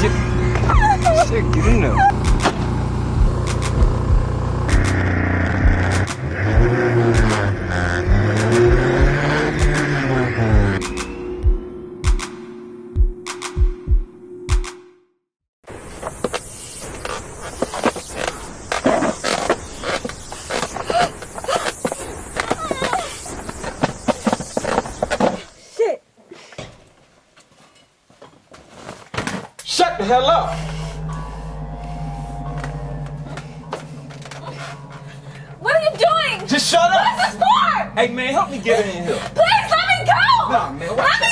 Get, shit, get in Shut the hell up. What are you doing? Just shut up. is this for? Hey man, help me get her in here. Please let me go! Nah, man, what let me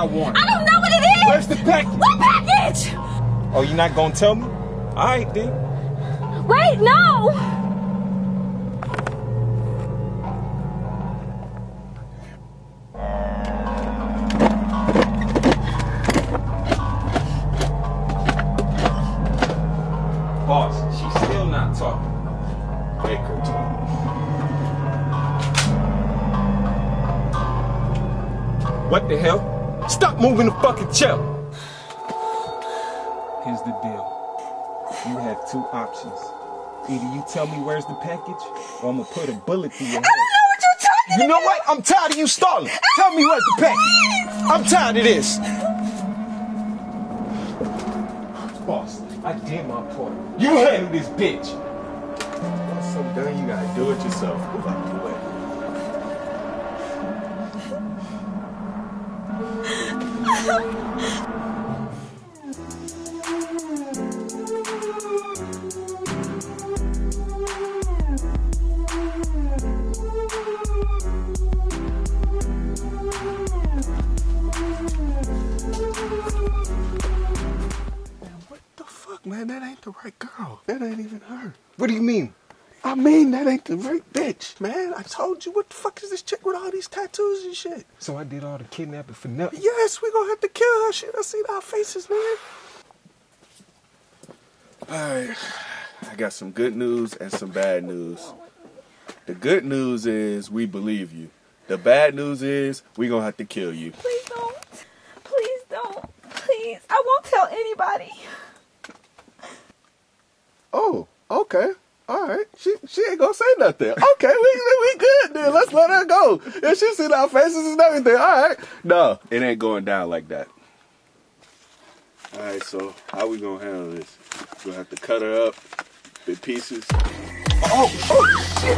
I want. I don't know what it is! Where's the package? What package? Oh, you're not gonna tell me? All right, then. Wait, no! Boss, she's still not talking. Make her talk. What the hell? Stop moving the fucking chair. Here's the deal. You have two options. Either you tell me where's the package, or I'm gonna put a bullet through your head. I don't know what you're talking You know what? I'm tired of you stalling. Tell me where's the package. I'm tired of this. Boss, I did my part. You handle this bitch. Once I'm done, you gotta do it yourself. Move out the way. What the fuck, man? That ain't the right girl. That ain't even her. What do you mean? I mean, that ain't the right bitch, man. I told you, what the fuck is this chick with all these tattoos and shit? So I did all the kidnapping for nothing. Yes, we gonna have to kill her. Shit, I see our faces, man. Alright, I got some good news and some bad news. The good news is we believe you. The bad news is we gonna have to kill you. Please don't. Please don't. Please. I won't tell anybody. Oh, okay. All right. She she ain't gonna say nothing. Okay, we we good then. Let's let her go. If she see our faces and everything, all right. No, it ain't going down like that. All right. So how we gonna handle this? We Gonna have to cut her up in pieces. Oh, oh shit.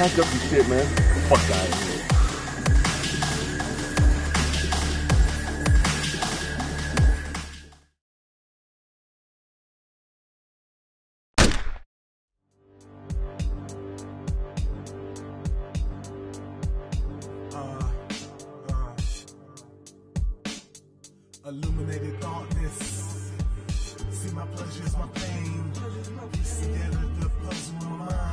Pack up your shit, man. Fuck of here. uh, uh, illuminated darkness. See my pleasures, my pain. Together the puzzle in my